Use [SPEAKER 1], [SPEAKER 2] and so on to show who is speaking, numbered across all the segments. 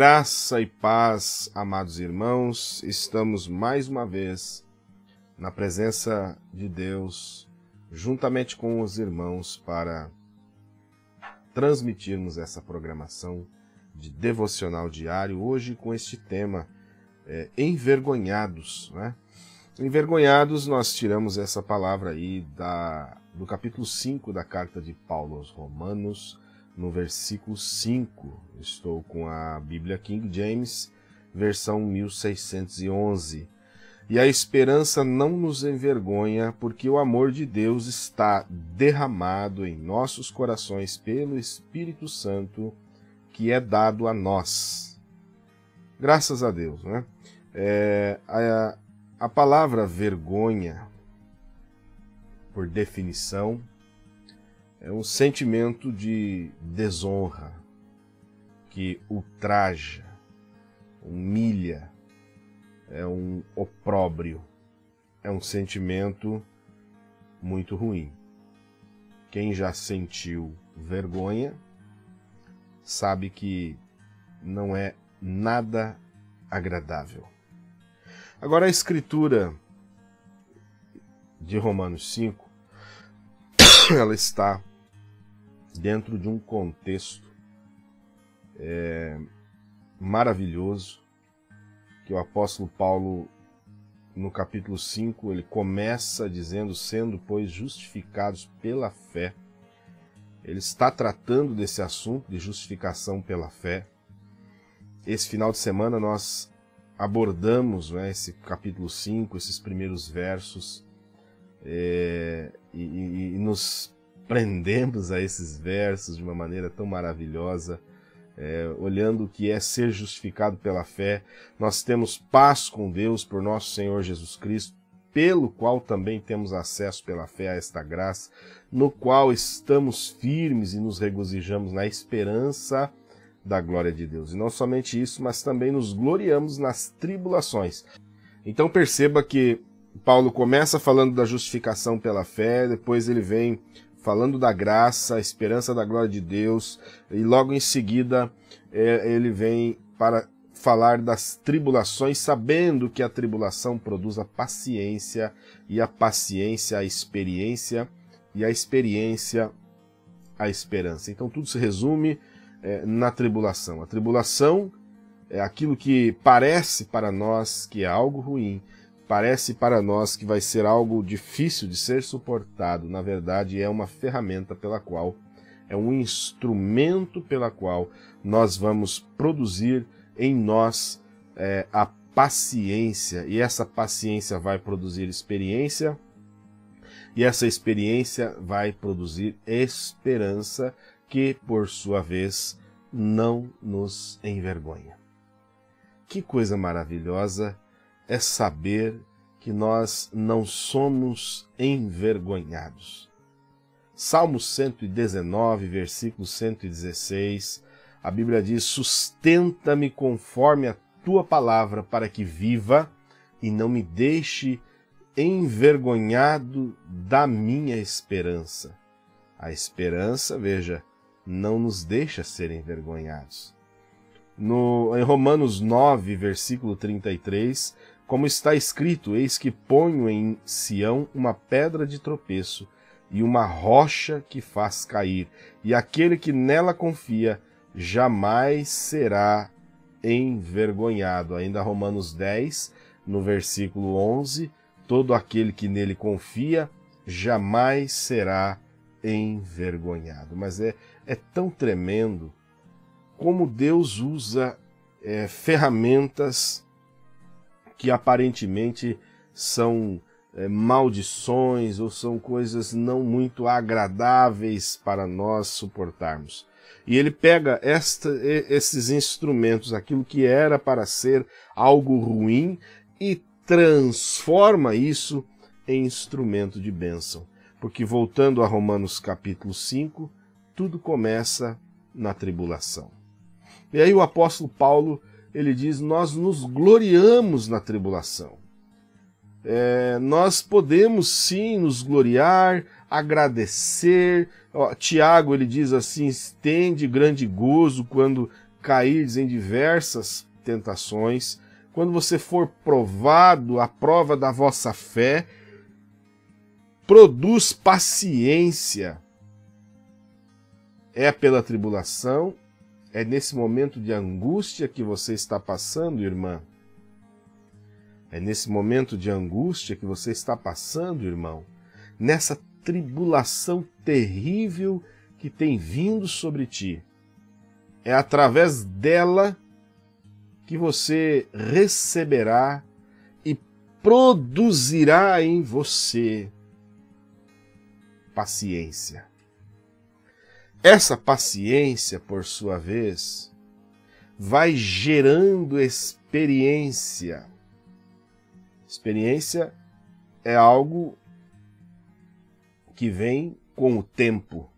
[SPEAKER 1] Graça e paz, amados irmãos, estamos mais uma vez na presença de Deus, juntamente com os irmãos, para transmitirmos essa programação de devocional diário, hoje com este tema, é, envergonhados. Né? Envergonhados, nós tiramos essa palavra aí da, do capítulo 5 da carta de Paulo aos Romanos, no versículo 5. Estou com a Bíblia King James, versão 1611. E a esperança não nos envergonha, porque o amor de Deus está derramado em nossos corações pelo Espírito Santo que é dado a nós. Graças a Deus, né? É, a, a palavra vergonha, por definição, é um sentimento de desonra que ultraja, humilha, é um opróbrio, é um sentimento muito ruim. Quem já sentiu vergonha sabe que não é nada agradável. Agora a escritura de Romanos 5, ela está dentro de um contexto é, maravilhoso que o apóstolo Paulo, no capítulo 5, ele começa dizendo: sendo, pois, justificados pela fé. Ele está tratando desse assunto de justificação pela fé. Esse final de semana nós abordamos né, esse capítulo 5, esses primeiros versos, é, e, e, e nos prendemos a esses versos de uma maneira tão maravilhosa, é, olhando o que é ser justificado pela fé. Nós temos paz com Deus por nosso Senhor Jesus Cristo, pelo qual também temos acesso pela fé a esta graça, no qual estamos firmes e nos regozijamos na esperança da glória de Deus. E não somente isso, mas também nos gloriamos nas tribulações. Então perceba que Paulo começa falando da justificação pela fé, depois ele vem falando da graça, a esperança da glória de Deus, e logo em seguida é, ele vem para falar das tribulações, sabendo que a tribulação produz a paciência, e a paciência a experiência, e a experiência a esperança. Então tudo se resume é, na tribulação. A tribulação é aquilo que parece para nós que é algo ruim, parece para nós que vai ser algo difícil de ser suportado, na verdade é uma ferramenta pela qual, é um instrumento pela qual nós vamos produzir em nós é, a paciência, e essa paciência vai produzir experiência, e essa experiência vai produzir esperança, que por sua vez não nos envergonha. Que coisa maravilhosa é saber que nós não somos envergonhados. Salmo 119, versículo 116, a Bíblia diz: Sustenta-me conforme a tua palavra, para que viva e não me deixe envergonhado da minha esperança. A esperança, veja, não nos deixa ser envergonhados. No, em Romanos 9, versículo 33, como está escrito: Eis que ponho em Sião uma pedra de tropeço e uma rocha que faz cair, e aquele que nela confia jamais será envergonhado. Ainda Romanos 10, no versículo 11: Todo aquele que nele confia jamais será envergonhado. Mas é, é tão tremendo como Deus usa é, ferramentas que aparentemente são é, maldições ou são coisas não muito agradáveis para nós suportarmos. E ele pega esta, esses instrumentos, aquilo que era para ser algo ruim, e transforma isso em instrumento de bênção. Porque voltando a Romanos capítulo 5, tudo começa na tribulação. E aí o apóstolo Paulo ele diz: Nós nos gloriamos na tribulação. É, nós podemos sim nos gloriar, agradecer. Ó, Tiago ele diz assim: estende grande gozo quando cair em diversas tentações, quando você for provado a prova da vossa fé, produz paciência. É pela tribulação, é nesse momento de angústia que você está passando, irmã. É nesse momento de angústia que você está passando, irmão. Nessa tribulação terrível que tem vindo sobre ti. É através dela que você receberá e produzirá em você paciência. Essa paciência, por sua vez, vai gerando experiência. Experiência é algo que vem com o tempo.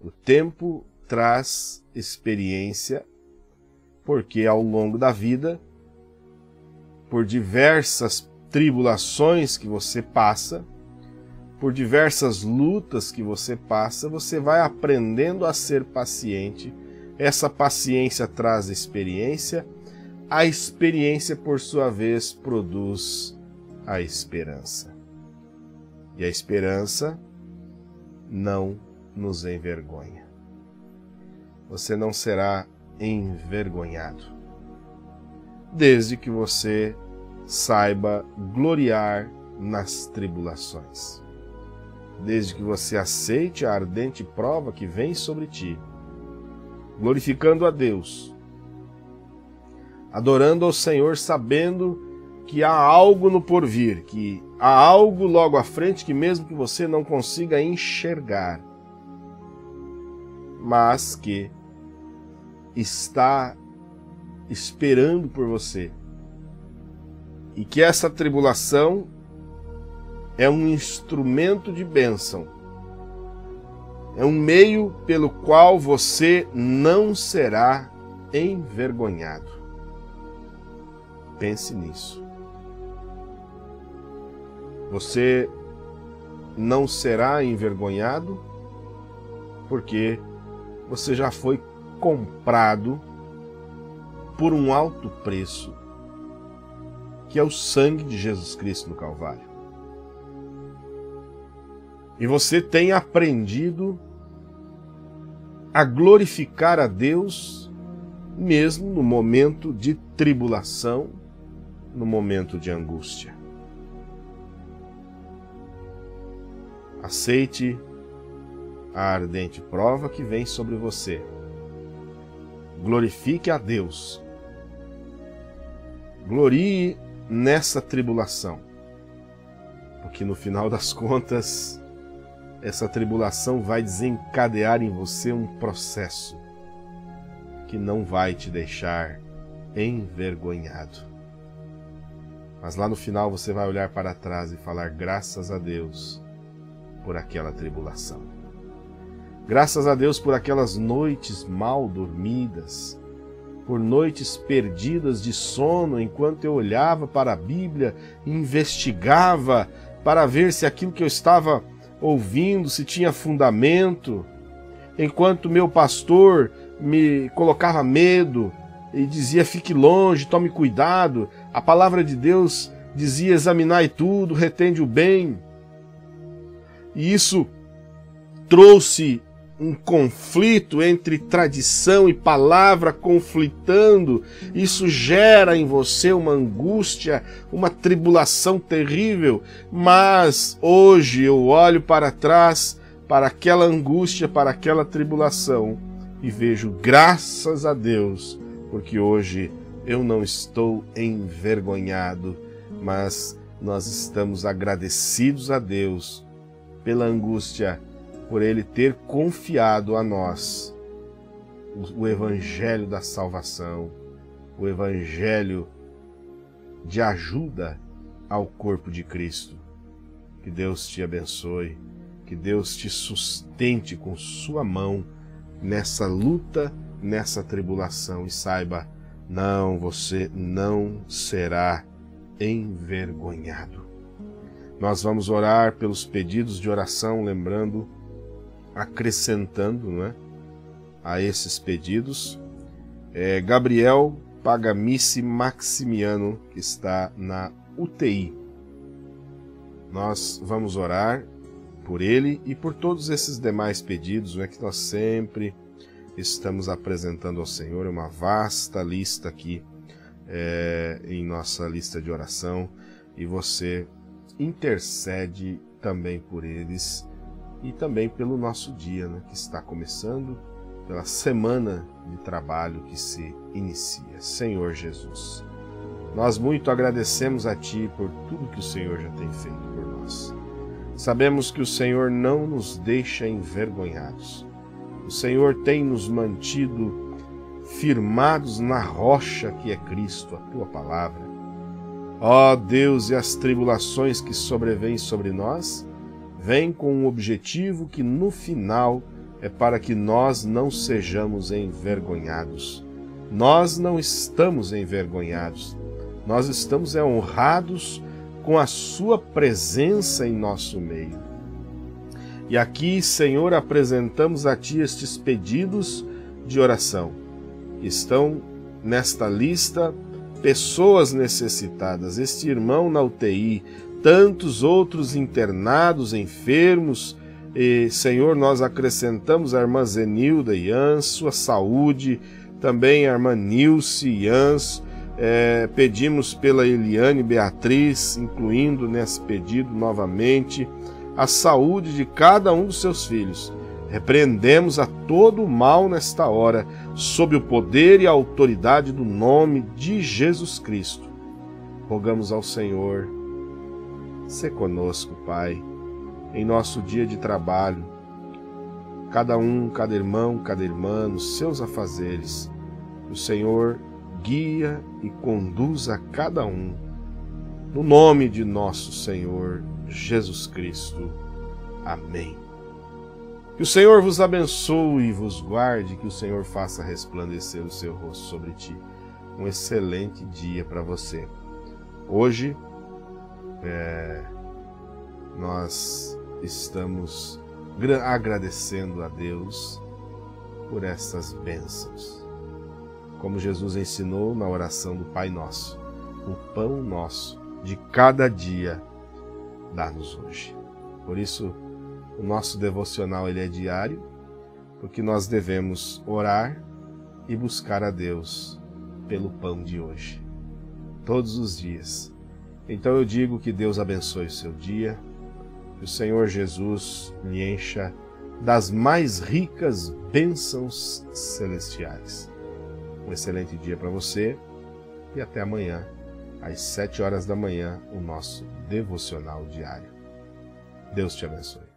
[SPEAKER 1] O tempo traz experiência porque ao longo da vida, por diversas tribulações que você passa, por diversas lutas que você passa, você vai aprendendo a ser paciente. Essa paciência traz experiência, a experiência, por sua vez, produz a esperança. E a esperança não nos envergonha. Você não será envergonhado. Desde que você saiba gloriar nas tribulações. Desde que você aceite a ardente prova que vem sobre ti, glorificando a Deus, adorando ao Senhor, sabendo que há algo no porvir, que há algo logo à frente que mesmo que você não consiga enxergar, mas que está esperando por você. E que essa tribulação é um instrumento de bênção. É um meio pelo qual você não será envergonhado. Pense nisso. Você não será envergonhado porque você já foi comprado por um alto preço, que é o sangue de Jesus Cristo no Calvário. E você tem aprendido a glorificar a Deus mesmo no momento de tribulação, no momento de angústia. Aceite a ardente prova que vem sobre você glorifique a Deus. Glorie nessa tribulação, porque no final das contas, essa tribulação vai desencadear em você um processo que não vai te deixar envergonhado. Mas lá no final você vai olhar para trás e falar graças a Deus por aquela tribulação. Graças a Deus por aquelas noites mal dormidas, por noites perdidas de sono enquanto eu olhava para a Bíblia investigava para ver se aquilo que eu estava ouvindo se tinha fundamento, enquanto meu pastor me colocava medo e dizia fique longe, tome cuidado. A palavra de Deus dizia examinai tudo, retende o bem. E isso trouxe um conflito entre tradição e palavra conflitando, isso gera em você uma angústia, uma tribulação terrível. Mas hoje eu olho para trás, para aquela angústia, para aquela tribulação e vejo graças a Deus, porque hoje eu não estou envergonhado, mas nós estamos agradecidos a Deus pela angústia por ele ter confiado a nós o evangelho da salvação, o evangelho de ajuda ao corpo de Cristo. Que Deus te abençoe, que Deus te sustente com sua mão nessa luta, nessa tribulação e saiba, não, você não será envergonhado. Nós vamos orar pelos pedidos de oração, lembrando acrescentando não é? a esses pedidos. É Gabriel Pagamice Maximiano, que está na UTI. Nós vamos orar por ele e por todos esses demais pedidos né, que nós sempre estamos apresentando ao Senhor. É uma vasta lista aqui é, em nossa lista de oração e você intercede também por eles e também pelo nosso dia né, que está começando, pela semana de trabalho que se inicia. Senhor Jesus, nós muito agradecemos a Ti por tudo que o Senhor já tem feito por nós. Sabemos que o Senhor não nos deixa envergonhados. O Senhor tem nos mantido firmados na rocha que é Cristo, a tua palavra. Ó oh Deus, e as tribulações que sobrevêm sobre nós, vêm com um objetivo que no final é para que nós não sejamos envergonhados. Nós não estamos envergonhados, nós estamos é, honrados com a Sua presença em nosso meio. E aqui, Senhor, apresentamos a Ti estes pedidos de oração. Estão nesta lista pessoas necessitadas, este irmão na UTI, tantos outros internados, enfermos. E, Senhor, nós acrescentamos a irmã Zenilda Ians, sua saúde, também a irmã Nilce Ians, é, pedimos pela Eliane Beatriz, incluindo nesse pedido novamente a saúde de cada um dos seus filhos. Repreendemos a todo o mal nesta hora, sob o poder e a autoridade do nome de Jesus Cristo. Rogamos ao Senhor, se conosco, Pai, em nosso dia de trabalho, cada um, cada irmão, cada irmã, nos seus afazeres. O Senhor guia e conduz a cada um. No nome de nosso Senhor Jesus Cristo. Amém. Que o Senhor vos abençoe e vos guarde, que o Senhor faça resplandecer o seu rosto sobre ti. Um excelente dia para você. Hoje, é, nós estamos agradecendo a Deus por essas bênçãos como Jesus ensinou na oração do Pai Nosso. O pão nosso de cada dia dá-nos hoje. Por isso, o nosso devocional ele é diário, porque nós devemos orar e buscar a Deus pelo pão de hoje, todos os dias. Então eu digo que Deus abençoe o seu dia, que o Senhor Jesus lhe encha das mais ricas bênçãos celestiais. Um excelente dia para você e até amanhã, às 7 horas da manhã, o nosso devocional diário. Deus te abençoe.